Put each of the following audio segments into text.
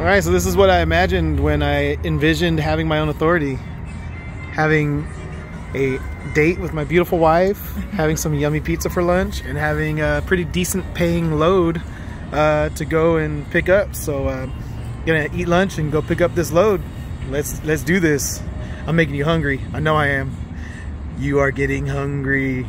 All right, so this is what I imagined when I envisioned having my own authority. Having a date with my beautiful wife, having some yummy pizza for lunch, and having a pretty decent paying load uh, to go and pick up. So uh, gonna eat lunch and go pick up this load. Let's let's do this. I'm making you hungry. I know I am. You are getting hungry.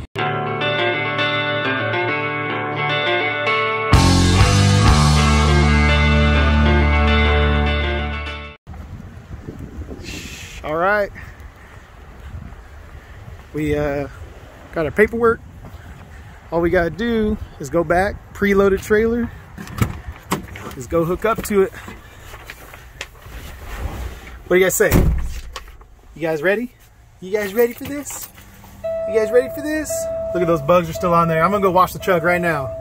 Right. We uh, got our paperwork. All we gotta do is go back, preloaded trailer, is go hook up to it. What do you guys say? You guys ready? You guys ready for this? You guys ready for this? Look at those bugs are still on there. I'm gonna go wash the truck right now.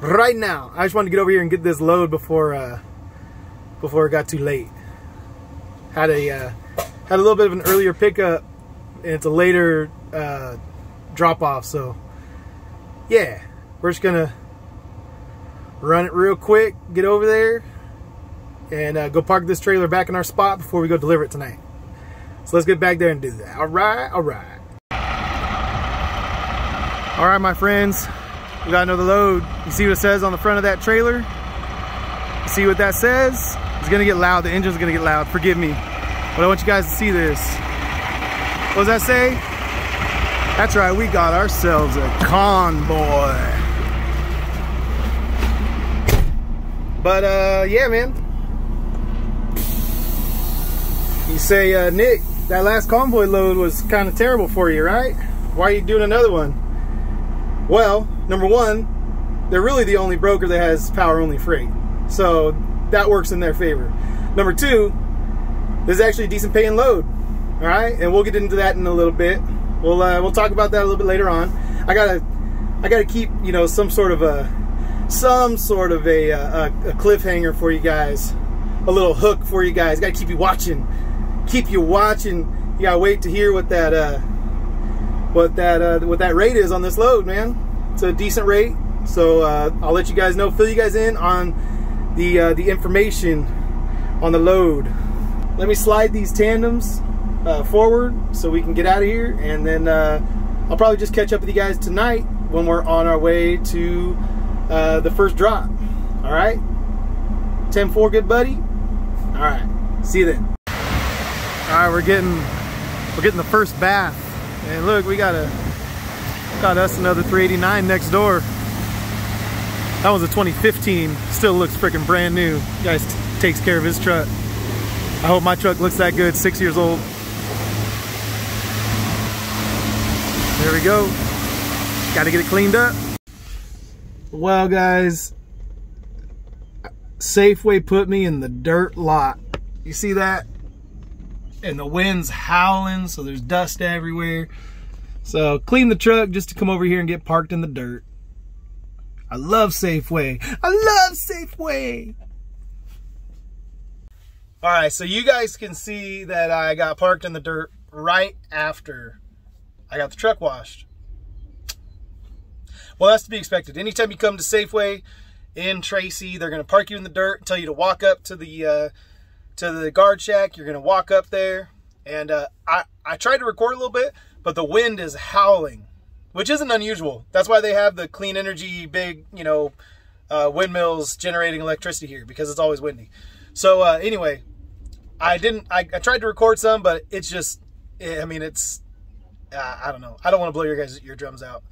Right now. I just wanted to get over here and get this load before uh, before it got too late. Had a uh, had a little bit of an earlier pickup and it's a later uh, drop off so yeah. We're just gonna run it real quick get over there and uh, go park this trailer back in our spot before we go deliver it tonight. So let's get back there and do that. All right all right. All right my friends we got another load. You see what it says on the front of that trailer? You see what that says? It's gonna get loud. The engine's gonna get loud. Forgive me but I want you guys to see this. What does that say? That's right, we got ourselves a convoy. But uh, yeah, man. You say, uh, Nick, that last convoy load was kind of terrible for you, right? Why are you doing another one? Well, number one, they're really the only broker that has power only freight. So that works in their favor. Number two, this is actually a decent paying load. All right, and we'll get into that in a little bit. We'll uh, we'll talk about that a little bit later on. I gotta I gotta keep you know some sort of a some sort of a, a, a cliffhanger for you guys, a little hook for you guys. Got to keep you watching, keep you watching. You gotta wait to hear what that uh, what that uh, what that rate is on this load, man. It's a decent rate, so uh, I'll let you guys know, fill you guys in on the uh, the information on the load. Let me slide these tandems uh, forward so we can get out of here, and then uh, I'll probably just catch up with you guys tonight when we're on our way to uh, the first drop. All right, 10-4, good buddy. All right, see you then. All right, we're getting we're getting the first bath, and look, we got a got us another 389 next door. That was a 2015. Still looks freaking brand new. Guys takes care of his truck. I hope my truck looks that good, six years old. There we go. Got to get it cleaned up. Well, guys, Safeway put me in the dirt lot. You see that? And the wind's howling, so there's dust everywhere. So clean the truck just to come over here and get parked in the dirt. I love Safeway. I love Safeway. All right, so you guys can see that I got parked in the dirt right after I got the truck washed. Well, that's to be expected. Anytime you come to Safeway in Tracy, they're going to park you in the dirt and tell you to walk up to the uh, to the guard shack. You're going to walk up there, and uh, I I tried to record a little bit, but the wind is howling, which isn't unusual. That's why they have the clean energy big you know uh, windmills generating electricity here because it's always windy. So uh, anyway, I didn't. I, I, tried to record some, but it's just. I mean, it's. Uh, I don't know. I don't want to blow your guys' eardrums out.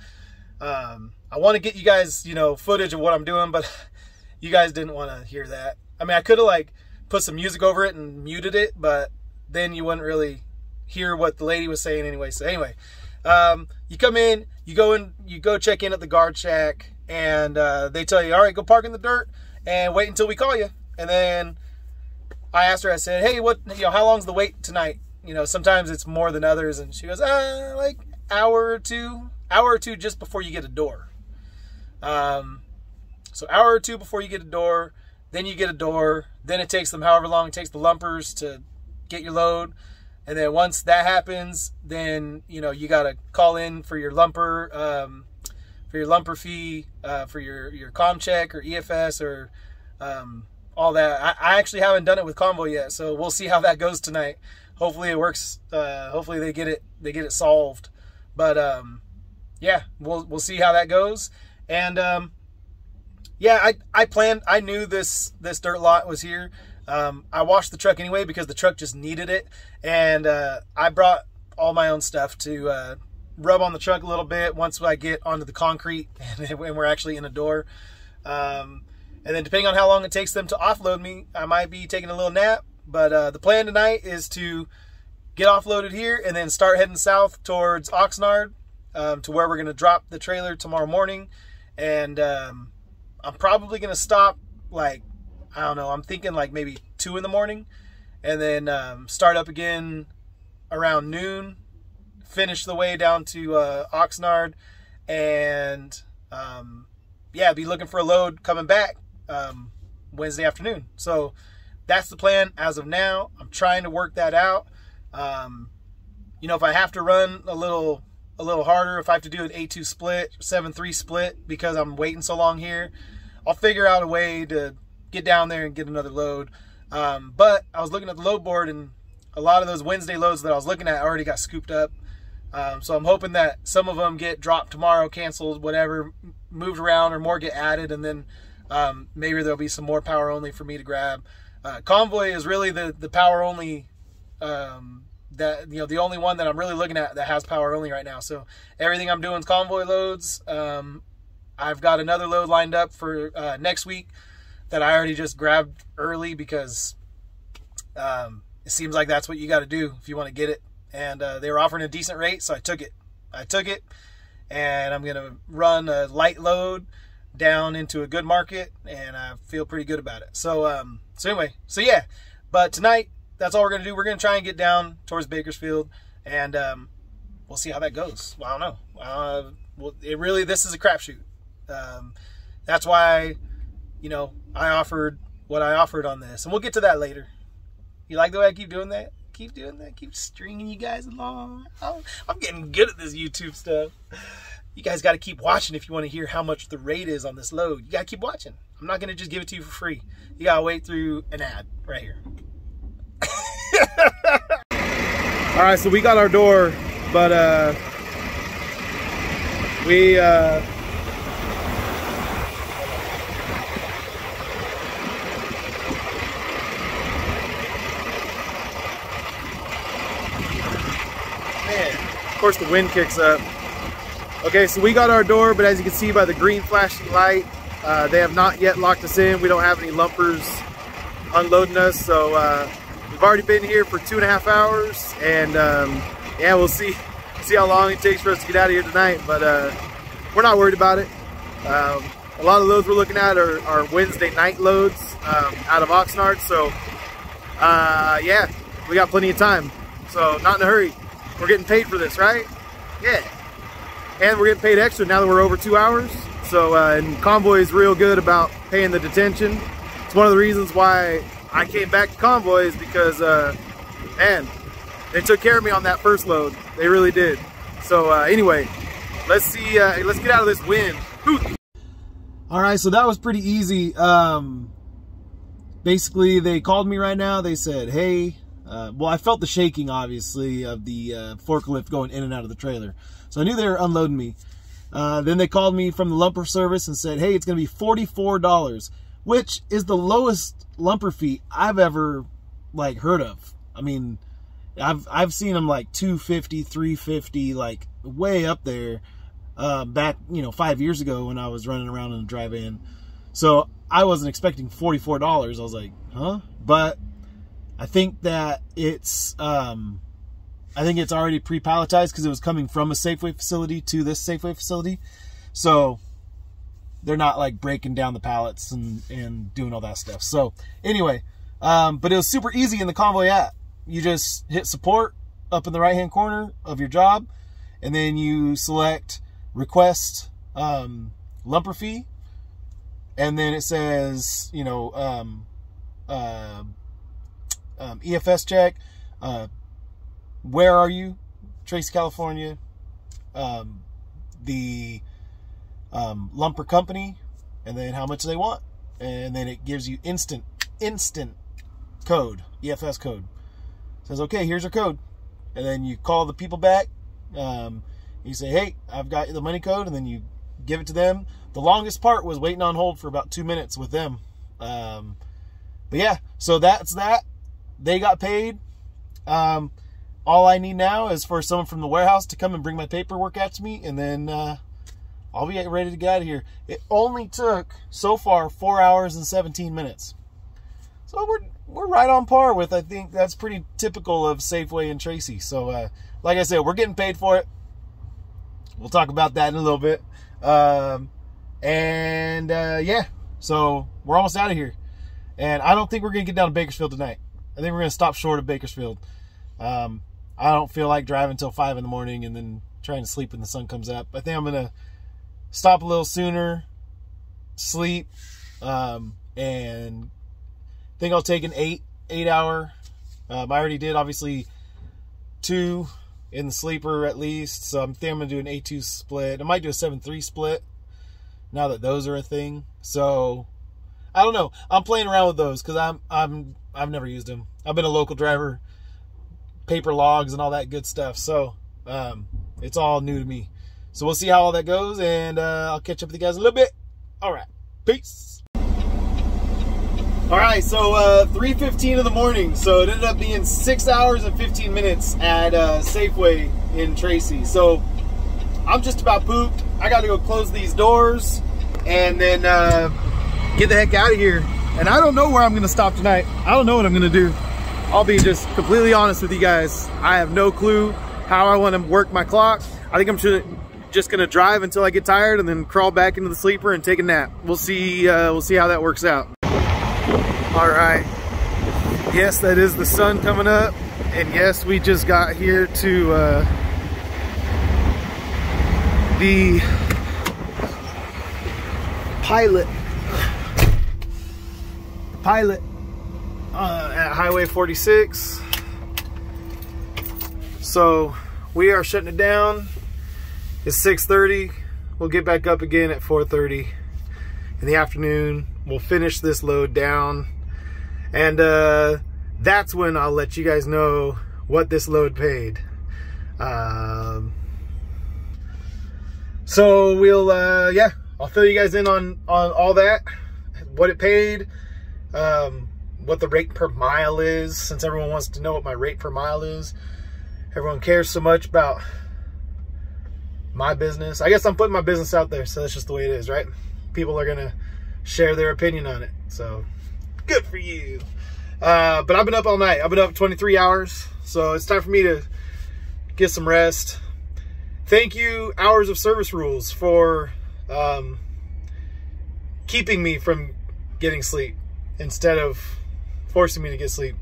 Um, I want to get you guys, you know, footage of what I'm doing, but you guys didn't want to hear that. I mean, I could have like put some music over it and muted it, but then you wouldn't really hear what the lady was saying anyway. So anyway, um, you come in, you go in, you go check in at the guard shack, and uh, they tell you, all right, go park in the dirt and wait until we call you, and then I asked her, I said, hey, what, you know, how long's the wait tonight? You know, sometimes it's more than others. And she goes, uh, like hour or two, hour or two just before you get a door. Um, so hour or two before you get a door, then you get a door. Then it takes them however long it takes the lumpers to get your load. And then once that happens, then, you know, you got to call in for your lumper, um, for your lumper fee, uh, for your, your com check or EFS or, um, all that. I, I, actually haven't done it with convoy yet, so we'll see how that goes tonight. Hopefully it works. Uh, hopefully they get it they get it solved. But um, yeah, we'll we'll see how that goes. And um, yeah, I I planned. I knew this this dirt lot was here. Um, I washed the truck anyway because the truck just needed it, and uh, I brought all my own stuff to uh, rub on the truck a little bit once I get onto the concrete and we're actually in a door. Um, and then depending on how long it takes them to offload me, I might be taking a little nap. But uh, the plan tonight is to get offloaded here and then start heading south towards Oxnard um, to where we're going to drop the trailer tomorrow morning. And um, I'm probably going to stop like, I don't know, I'm thinking like maybe 2 in the morning and then um, start up again around noon, finish the way down to uh, Oxnard, and um, yeah, be looking for a load coming back um, Wednesday afternoon. So that's the plan as of now. I'm trying to work that out. Um, you know, if I have to run a little a little harder, if I have to do an 8-2 split, 7-3 split because I'm waiting so long here, I'll figure out a way to get down there and get another load. Um, but I was looking at the load board and a lot of those Wednesday loads that I was looking at already got scooped up. Um, so I'm hoping that some of them get dropped tomorrow, canceled, whatever, moved around, or more get added, and then um, maybe there'll be some more power only for me to grab. Uh, Convoy is really the the power only um, that you know the only one that I'm really looking at that has power only right now. So everything I'm doing is Convoy loads. Um, I've got another load lined up for uh, next week that I already just grabbed early because um, it seems like that's what you got to do if you want to get it. And uh, they were offering a decent rate, so I took it. I took it, and I'm gonna run a light load down into a good market, and I feel pretty good about it. So, um, so anyway, so yeah. But tonight, that's all we're gonna do. We're gonna try and get down towards Bakersfield, and um, we'll see how that goes. Well, I don't know. Uh, well, it really this is a crapshoot. Um, that's why, you know, I offered what I offered on this, and we'll get to that later. You like the way I keep doing that? Keep doing that. Keep stringing you guys along. Oh, I'm getting good at this YouTube stuff. You guys got to keep watching if you want to hear how much the rate is on this load. You got to keep watching. I'm not going to just give it to you for free. You got to wait through an ad right here. All right, so we got our door, but uh, we uh, Of course, the wind kicks up. Okay, so we got our door, but as you can see by the green flashing light, uh, they have not yet locked us in. We don't have any lumpers unloading us, so uh, we've already been here for two and a half hours, and um, yeah, we'll see see how long it takes for us to get out of here tonight, but uh, we're not worried about it. Um, a lot of loads we're looking at are, are Wednesday night loads um, out of Oxnard, so uh, yeah, we got plenty of time, so not in a hurry. We're getting paid for this, right? Yeah. And we're getting paid extra now that we're over two hours. So, uh, and Convoy is real good about paying the detention. It's one of the reasons why I came back to Convoy is because, uh, man, they took care of me on that first load. They really did. So uh, anyway, let's see, uh, let's get out of this wind. All right, so that was pretty easy. Um, basically, they called me right now. They said, hey, uh, well, I felt the shaking, obviously, of the uh, forklift going in and out of the trailer. So I knew they were unloading me. Uh, then they called me from the lumper service and said, hey, it's going to be $44, which is the lowest lumper fee I've ever, like, heard of. I mean, I've, I've seen them like 250 350 like, way up there, uh, back, you know, five years ago when I was running around in a dry van. So I wasn't expecting $44. I was like, huh? But I think that it's, um, I think it's already pre-palletized because it was coming from a Safeway facility to this Safeway facility. So they're not like breaking down the pallets and, and doing all that stuff. So anyway, um, but it was super easy in the Convoy app. You just hit support up in the right-hand corner of your job, and then you select request um, lumper fee, and then it says, you know, um, uh, um, EFS check. Uh, where are you? Tracy, California. Um, the um, lumper company, and then how much they want. And then it gives you instant instant code, EFS code. says, okay, here's your code. And then you call the people back. Um, you say, hey, I've got the money code. And then you give it to them. The longest part was waiting on hold for about two minutes with them. Um, but yeah, so that's that. They got paid. Um, all I need now is for someone from the warehouse to come and bring my paperwork out to me, and then uh, I'll be ready to get out of here. It only took so far four hours and 17 minutes. So we're we're right on par with. I think that's pretty typical of Safeway and Tracy. So uh, like I said, we're getting paid for it. We'll talk about that in a little bit. Um, and uh, yeah, so we're almost out of here. And I don't think we're gonna get down to Bakersfield tonight. I think we're gonna stop short of Bakersfield. Um, I don't feel like driving till five in the morning and then trying to sleep when the sun comes up. I think I'm gonna stop a little sooner, sleep, um, and think I'll take an eight eight hour. Um, I already did obviously two in the sleeper at least, so I'm think I'm gonna do an eight two split. I might do a seven three split now that those are a thing. So I don't know. I'm playing around with those because I'm I'm I've never used them. I've been a local driver, paper logs and all that good stuff. So um, it's all new to me. So we'll see how all that goes, and uh, I'll catch up with you guys a little bit. All right, peace. All right, so uh, 3:15 in the morning. So it ended up being six hours and 15 minutes at uh, Safeway in Tracy. So I'm just about pooped. I got to go close these doors and then uh, get the heck out of here. And I don't know where I'm going to stop tonight. I don't know what I'm going to do. I'll be just completely honest with you guys. I have no clue how I want to work my clock. I think I'm just going to drive until I get tired and then crawl back into the sleeper and take a nap. We'll see. Uh, we'll see how that works out. All right. Yes, that is the sun coming up. And yes, we just got here to uh, the pilot pilot uh, at Highway 46. So we are shutting it down. It's 6.30. We'll get back up again at 4.30 in the afternoon. We'll finish this load down. And uh, that's when I'll let you guys know what this load paid. Um, so we'll, uh, yeah, I'll fill you guys in on, on all that, what it paid, um, what the rate per mile is, since everyone wants to know what my rate per mile is. Everyone cares so much about my business. I guess I'm putting my business out there, so that's just the way it is, right? People are gonna share their opinion on it, so good for you. Uh, but I've been up all night. I've been up 23 hours, so it's time for me to get some rest. Thank you, Hours of Service Rules, for um, keeping me from getting sleep instead of forcing me to get sleep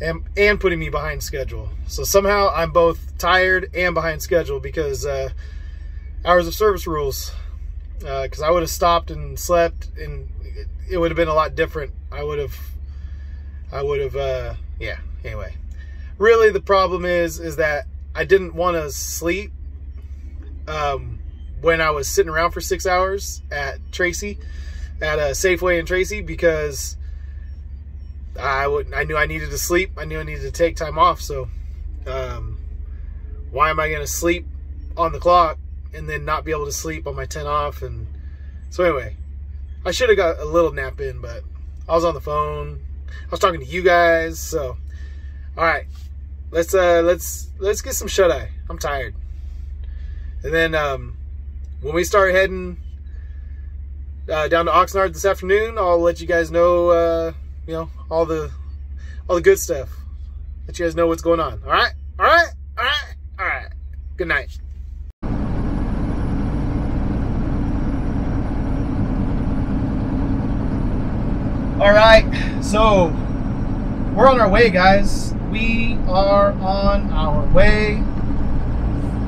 and, and putting me behind schedule. So somehow I'm both tired and behind schedule because uh, hours of service rules. Because uh, I would have stopped and slept, and it, would have been a lot different. I would have, I would have, uh, yeah. Anyway, really the problem is, is that I didn't want to sleep um, when I was sitting around for six hours at Tracy, at a Safeway in Tracy, because I would I knew I needed to sleep. I knew I needed to take time off. So um, why am I going to sleep on the clock and then not be able to sleep on my 10 off? And so anyway, I should have got a little nap in, but I was on the phone. I was talking to you guys. So all right, let's uh let's let's get some shut eye. I'm tired. And then um, when we start heading uh, down to Oxnard this afternoon, I'll let you guys know. Uh, you know, all the all the good stuff. Let you guys know what's going on. All right? All right? All right? All right. Good night. All right. So, we're on our way, guys. We are on our way.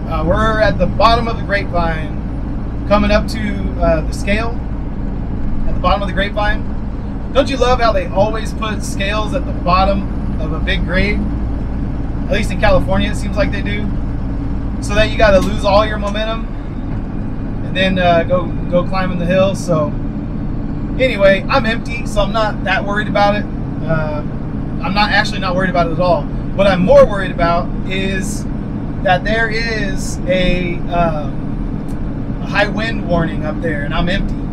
Uh, we're at the bottom of the grapevine, coming up to uh, the scale at the bottom of the grapevine don't you love how they always put scales at the bottom of a big grade? At least in California, it seems like they do. So that you got to lose all your momentum and then uh, go go climbing the hill. So anyway, I'm empty, so I'm not that worried about it. Uh, I'm not actually not worried about it at all. What I'm more worried about is that there is a, um, a high wind warning up there, and I'm empty.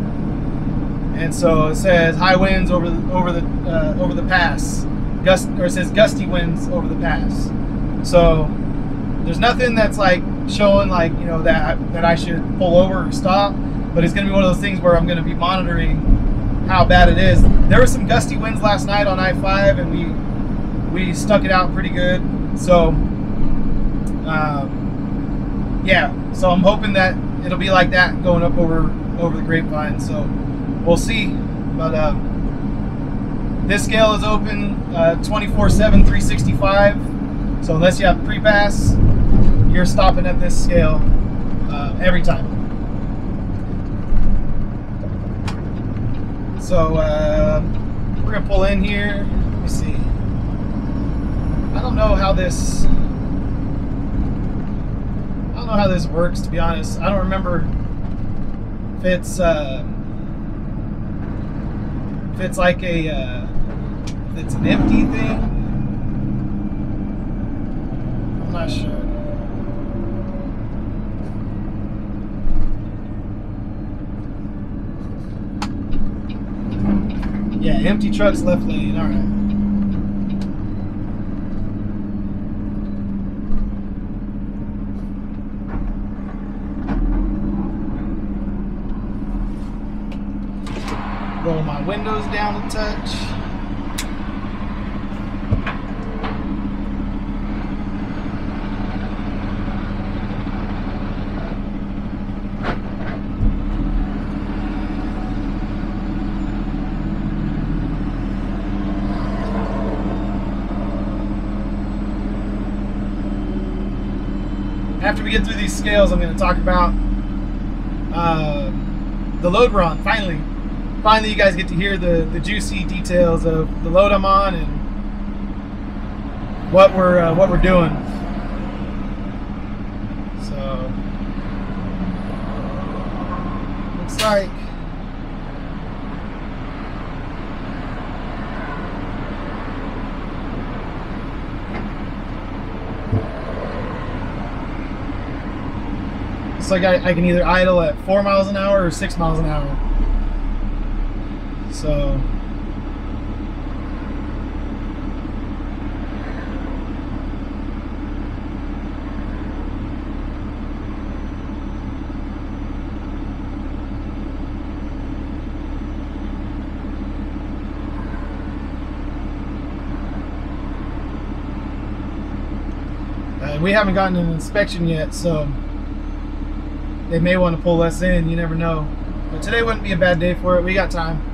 And so it says high winds over the, over the uh, over the pass, gust or it says gusty winds over the pass. So there's nothing that's like showing like you know that that I should pull over or stop. But it's gonna be one of those things where I'm gonna be monitoring how bad it is. There were some gusty winds last night on I-5, and we we stuck it out pretty good. So um, yeah, so I'm hoping that it'll be like that going up over over the grapevine. So we'll see. But um, this scale is open uh, 24 7, 365. So unless you have PrePass, you're stopping at this scale uh, every time. So uh, we're gonna pull in here. Let me see. I don't know how this. I don't know how this works. To be honest, I don't remember if it's. Uh, if it's like a uh, if it's an empty thing i'm not sure. Yeah empty trucks left lane all right roll my windows down a touch. After we get through these scales, I'm going to talk about uh, the load run, finally finally you guys get to hear the, the juicy details of the load I'm on and what we're uh, what we're doing. So looks like It's like I, I can either idle at four miles an hour or six miles an hour. So uh, we haven't gotten an inspection yet, so they may want to pull us in. You never know. But today wouldn't be a bad day for it. We got time.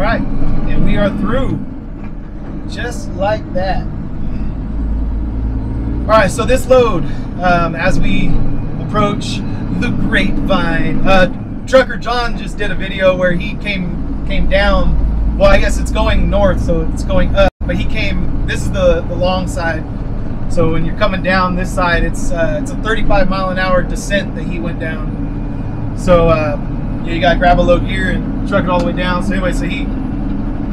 All right, and we are through. Just like that. All right, so this load, um, as we approach the grapevine, uh, Trucker John just did a video where he came came down. Well, I guess it's going north, so it's going up. But he came. This is the the long side. So when you're coming down this side, it's uh, it's a 35 mile an hour descent that he went down. So uh, yeah, you got to grab a load gear and truck it all the way down. So anyway, so he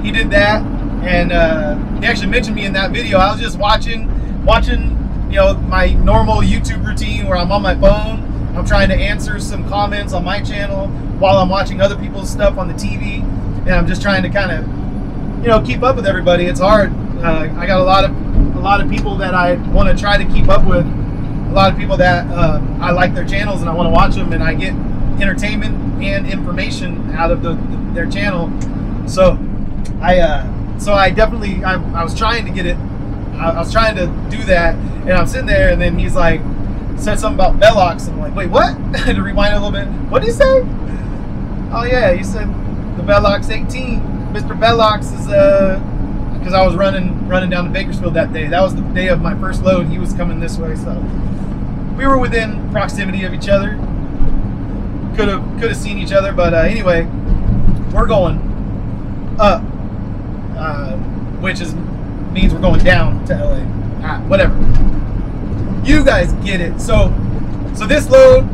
he did that, and uh, he actually mentioned me in that video. I was just watching watching you know my normal YouTube routine where I'm on my phone. I'm trying to answer some comments on my channel while I'm watching other people's stuff on the TV, and I'm just trying to kind of you know keep up with everybody. It's hard. Uh, I got a lot of a lot of people that I want to try to keep up with. A lot of people that uh, I like their channels and I want to watch them, and I get entertainment and information out of the, the, their channel. So I uh, so I definitely I, I was trying to get it. I, I was trying to do that, and I'm sitting there, and then he's like said something about Velox. I'm like, wait, what? to rewind a little bit. What did he say? Oh yeah, he said the Velox 18. Mr. Velox is uh because I was running running down to Bakersfield that day. That was the day of my first load. He was coming this way, so we were within proximity of each other. Could have could have seen each other, but uh, anyway, we're going up, uh, which is means we're going down to LA. Ah, whatever. You guys get it. So, so this load,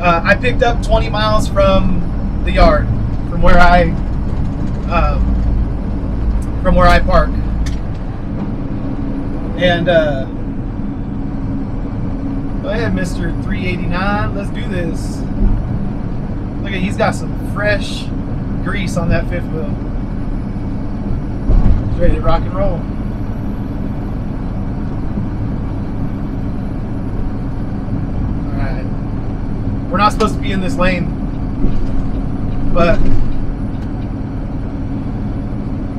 uh, I picked up 20 miles from the yard, from where I, um, from where I park, and uh, go ahead, Mister 389. Let's do this. Look at he's got some fresh grease on that fifth wheel. He's ready to rock and roll. We're not supposed to be in this lane. But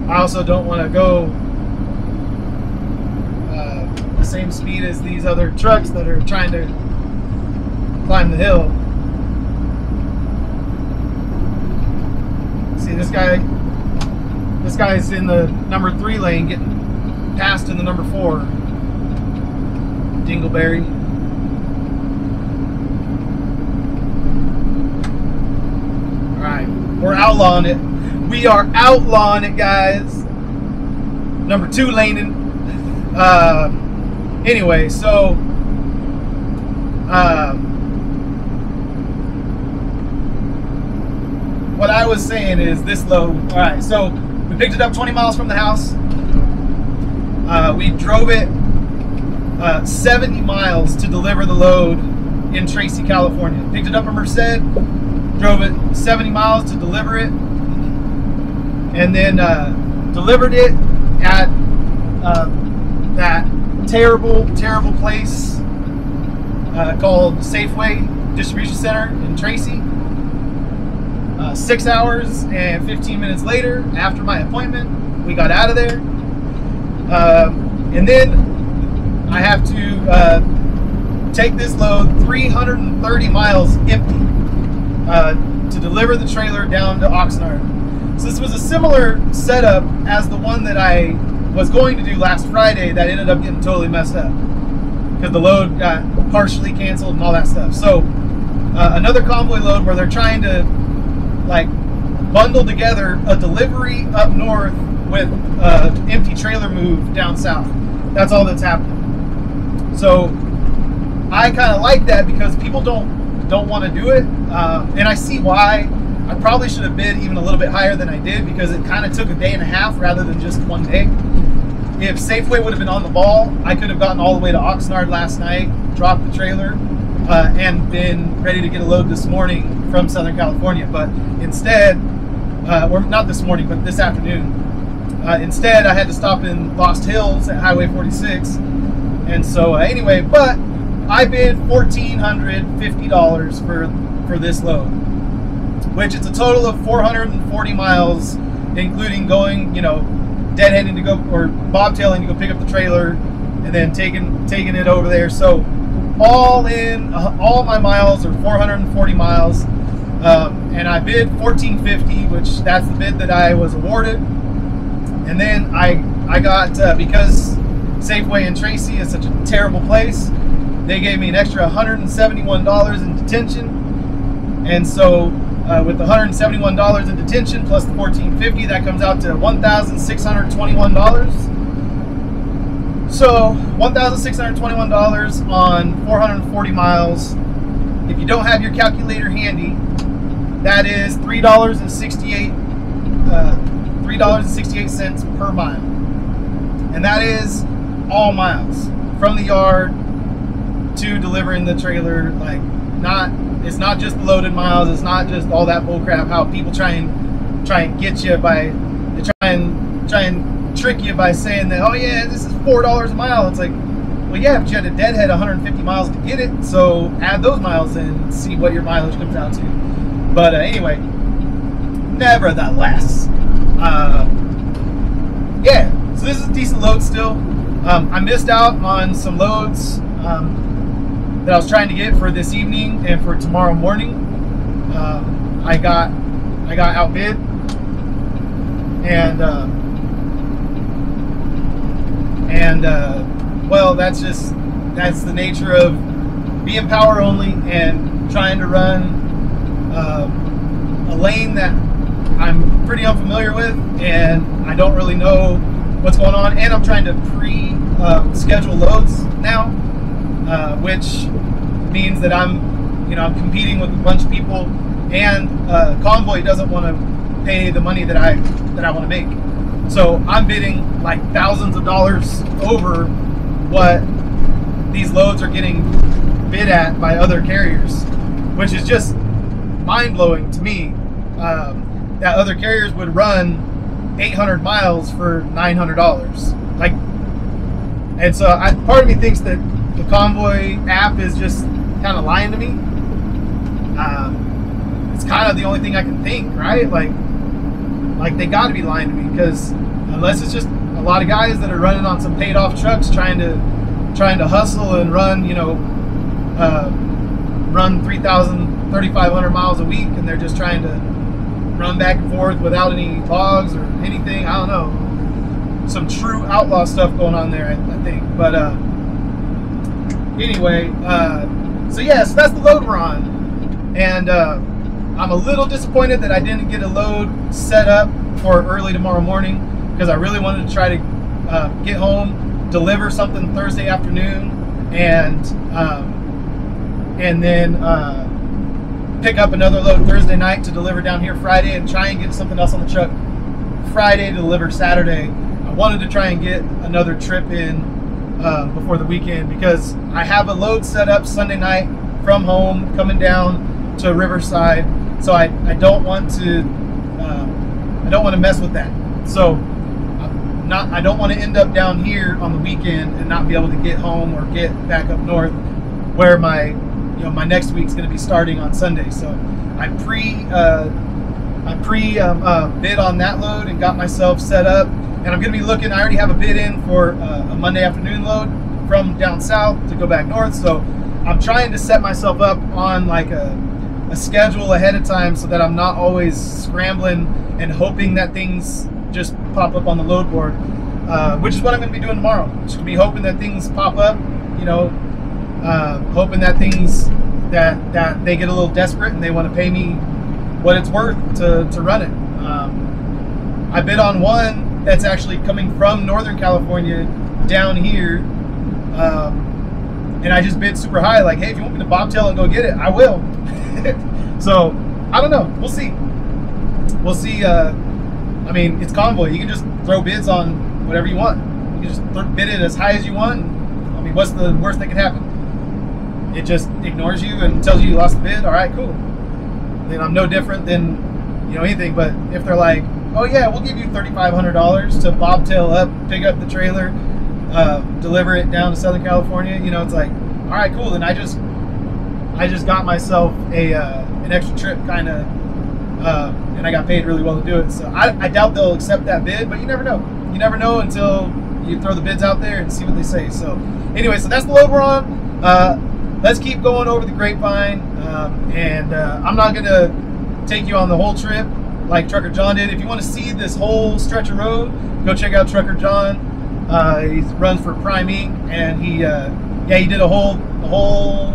I also don't want to go uh, the same speed as these other trucks that are trying to climb the hill. See this guy this guy's in the number three lane getting passed in the number four. Dingleberry. We're outlawing it. We are outlawing it, guys. Number two laning. Uh, anyway, so um, what I was saying is this low. All right, so we picked it up 20 miles from the house. Uh, we drove it uh, 70 miles to deliver the load in Tracy, California. Picked it up from Merced, drove it 70 miles to deliver it, and then uh, delivered it at uh, that terrible, terrible place uh, called Safeway Distribution Center in Tracy. Uh, six hours and 15 minutes later, after my appointment, we got out of there. Um, and then I have to uh, take this load 330 miles empty uh, to deliver the trailer down to Oxnard. So this was a similar setup as the one that I was going to do last Friday that ended up getting totally messed up because the load got partially canceled and all that stuff. So uh, another convoy load where they're trying to like bundle together a delivery up north with uh, empty trailer move down south. That's all that's happening. So I kind of like that because people don't don't want to do it, uh, and I see why. I probably should have bid even a little bit higher than I did because it kind of took a day and a half rather than just one day. If Safeway would have been on the ball, I could have gotten all the way to Oxnard last night, dropped the trailer, uh, and been ready to get a load this morning from Southern California. But instead, uh, or not this morning, but this afternoon, uh, instead I had to stop in Lost Hills at Highway 46. And so, uh, anyway, but I bid $1,450 for, for this load, which it's a total of 440 miles, including going, you know, deadheading to go, or bobtailing to go pick up the trailer, and then taking, taking it over there. So, all in, uh, all my miles are 440 miles. Um, and I bid 1450, which that's the bid that I was awarded. And then I I got uh, because Safeway in Tracy is such a terrible place, they gave me an extra $171 in detention. And so uh, with the $171 in detention plus the 1450, that comes out to $1,621. So $1,621 on 440 miles. If you don't have your calculator handy, that is $3.68 uh, $3.68 per mile. And that is all miles from the yard to delivering the trailer. Like, not it's not just loaded miles. It's not just all that bullcrap. How people try and try and get you by they try and try and trick you by saying that oh yeah this is four dollars a mile. It's like well yeah, but you had to deadhead 150 miles to get it. So add those miles and see what your mileage comes out to. But uh, anyway, nevertheless, uh, yeah. So this is a decent load still. Um, I missed out on some loads um, that I was trying to get for this evening and for tomorrow morning. Um, I got I got outbid, and uh, and uh, well, that's just that's the nature of being power only and trying to run uh, a lane that I'm pretty unfamiliar with, and I don't really know what's going on. And I'm trying to pre-schedule um, loads now, uh, which means that I'm, you know, I'm competing with a bunch of people, and uh, Convoy doesn't want to pay the money that I that I want to make. So I'm bidding like thousands of dollars over what these loads are getting bid at by other carriers, which is just mind blowing to me. Um, that other carriers would run 800 miles for $900. Like, and so I, part of me thinks that the Convoy app is just kind of lying to me. Um, it's kind of the only thing I can think, right? Like, like they got to be lying to me because unless it's just a lot of guys that are running on some paid off trucks trying to trying to hustle and run, you know, uh, run 3,000, 3,500 miles a week, and they're just trying to run back and forth without any logs or anything. I don't know. Some true outlaw stuff going on there, I, I think. But uh, anyway, uh, so yeah, so that's the load we're on, and uh, I'm a little disappointed that I didn't get a load set up for early tomorrow morning because I really wanted to try to uh, get home, deliver something Thursday afternoon, and um, and then uh, pick up another load Thursday night to deliver down here Friday and try and get something else on the truck Friday to deliver Saturday. I wanted to try and get another trip in uh, before the weekend because I have a load set up Sunday night from home coming down to Riverside. So I, I don't want to uh, I don't want to mess with that. So I'm not I don't want to end up down here on the weekend and not be able to get home or get back up north where my you know my next week's going to be starting on Sunday. So I pre uh, I pre um, uh, bid on that load and got myself set up, and I'm going to be looking. I already have a bid in for uh, a Monday afternoon load from down south to go back north. So I'm trying to set myself up on like a, a schedule ahead of time so that I'm not always scrambling and hoping that things just pop up on the load board. Uh, which is what I'm going to be doing tomorrow. Just be hoping that things pop up, you know, uh, hoping that things that that they get a little desperate and they want to pay me what it's worth to, to run it. Um, I bid on one that's actually coming from Northern California down here, um, and I just bid super high. Like, hey, if you want me to bobtail and go get it, I will. so I don't know. We'll see. We'll see. Uh, I mean, it's convoy. You can just throw bids on whatever you want. You can just bid it as high as you want. I mean, what's the worst that could happen? it just ignores you and tells you you lost the bid, all right, cool. Then I'm no different than you know anything. But if they're like, oh yeah, we'll give you thirty five hundred dollars to bobtail up, pick up the trailer, uh, deliver it down to Southern California, you know, it's like, all right, cool. Then I just I just got myself a uh, an extra trip, kind of, uh, and I got paid really well to do it. So I, I doubt they'll accept that bid, but you never know. You never know until you throw the bids out there and see what they say. So anyway, so that's the load we're on. Uh, let's keep going over the grapevine. Um, and uh, I'm not going to take you on the whole trip like Trucker John did. If you want to see this whole stretch of road, go check out Trucker John. Uh, he runs for Prime Inc. and he, uh, yeah, he did a whole, a whole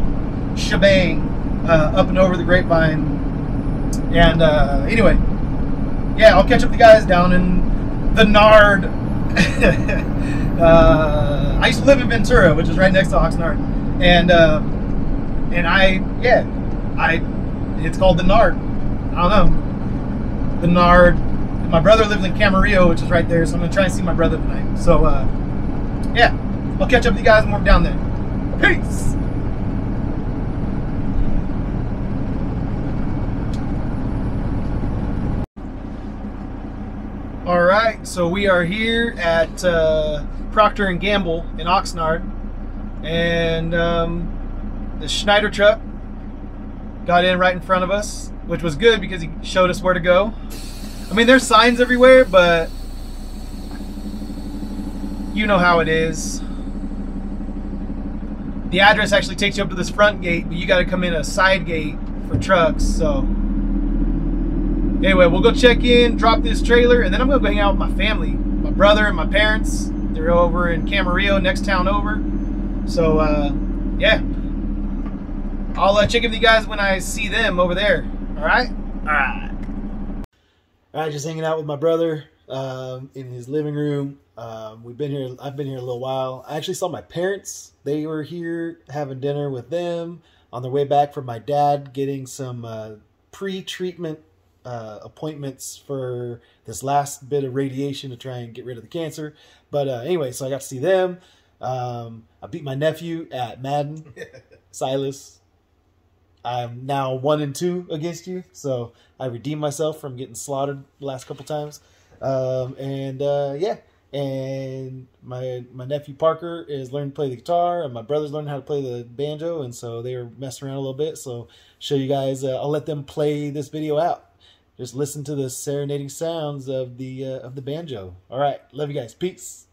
shebang uh, up and over the grapevine. And uh, anyway, yeah, I'll catch up the guys down in the Nard. Uh, I used to live in Ventura, which is right next to Oxnard, and uh, and I yeah, I it's called the Nard. I don't know the Nard. My brother lives in Camarillo, which is right there, so I'm gonna try and see my brother tonight. So uh, yeah, I'll catch up with you guys when we're down there. Peace. All right, so we are here at uh, Procter and Gamble in Oxnard, and um, the Schneider truck got in right in front of us, which was good because he showed us where to go. I mean, there's signs everywhere, but you know how it is. The address actually takes you up to this front gate, but you got to come in a side gate for trucks. So anyway, we'll go check in, drop this trailer, and then I'm gonna go hang out with my family, my brother and my parents. They're over in Camarillo, next town over. So uh, yeah, I'll uh, check in with you guys when I see them over there. All right. All right. All right, just hanging out with my brother um, in his living room. Um, we've been here. I've been here a little while. I actually saw my parents. They were here having dinner with them on their way back from my dad getting some uh, pre-treatment uh, appointments for this last bit of radiation to try and get rid of the cancer. But uh, anyway, so I got to see them. Um, I beat my nephew at Madden, Silas. I'm now one and two against you, so I redeemed myself from getting slaughtered the last couple times. Um, and uh, yeah, and my my nephew Parker is learning to play the guitar, and my brother's learning how to play the banjo, and so they were messing around a little bit. So show you guys, uh, I'll let them play this video out. Just listen to the serenading sounds of the uh, of the banjo. All right, love you guys. Peace.